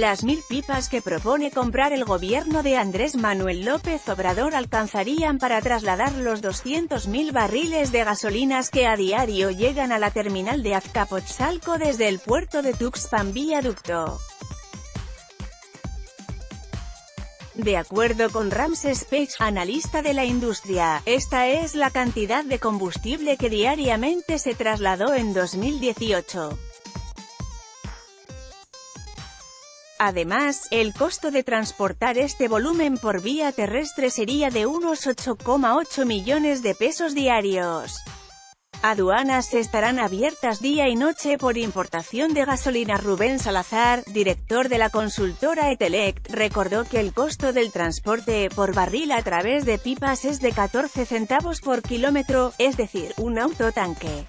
Las mil pipas que propone comprar el gobierno de Andrés Manuel López Obrador alcanzarían para trasladar los 200.000 barriles de gasolinas que a diario llegan a la terminal de Azcapotzalco desde el puerto de Tuxpan Viaducto. De acuerdo con Ramses Pech, analista de la industria, esta es la cantidad de combustible que diariamente se trasladó en 2018. Además, el costo de transportar este volumen por vía terrestre sería de unos 8,8 millones de pesos diarios. Aduanas estarán abiertas día y noche por importación de gasolina. Rubén Salazar, director de la consultora Etelect, recordó que el costo del transporte por barril a través de pipas es de 14 centavos por kilómetro, es decir, un autotanque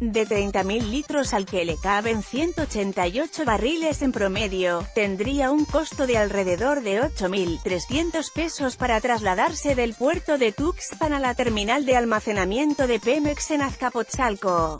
de 30.000 litros al que le caben 188 barriles en promedio, tendría un costo de alrededor de 8.300 pesos para trasladarse del puerto de Tuxpan a la terminal de almacenamiento de Pemex en Azcapotzalco.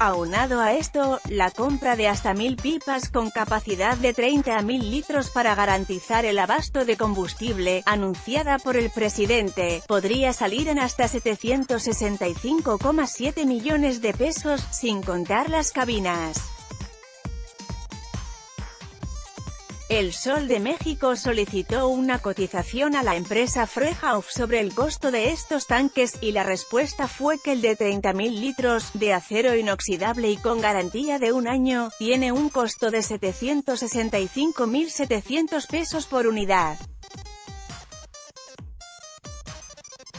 Aunado a esto, la compra de hasta mil pipas con capacidad de 30.000 litros para garantizar el abasto de combustible, anunciada por el presidente, podría salir en hasta 765,7 millones de pesos, sin contar las cabinas. El Sol de México solicitó una cotización a la empresa Frehauf sobre el costo de estos tanques, y la respuesta fue que el de 30.000 litros, de acero inoxidable y con garantía de un año, tiene un costo de 765.700 pesos por unidad.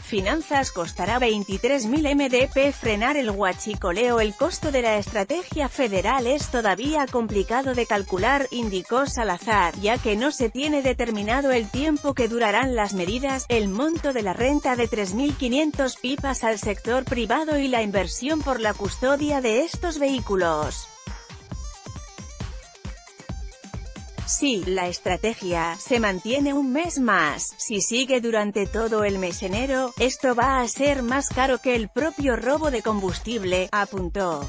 Finanzas costará 23.000 MDP frenar el huachicoleo El costo de la estrategia federal es todavía complicado de calcular, indicó Salazar, ya que no se tiene determinado el tiempo que durarán las medidas, el monto de la renta de 3.500 pipas al sector privado y la inversión por la custodia de estos vehículos. Si la estrategia se mantiene un mes más, si sigue durante todo el mes enero, esto va a ser más caro que el propio robo de combustible, apuntó.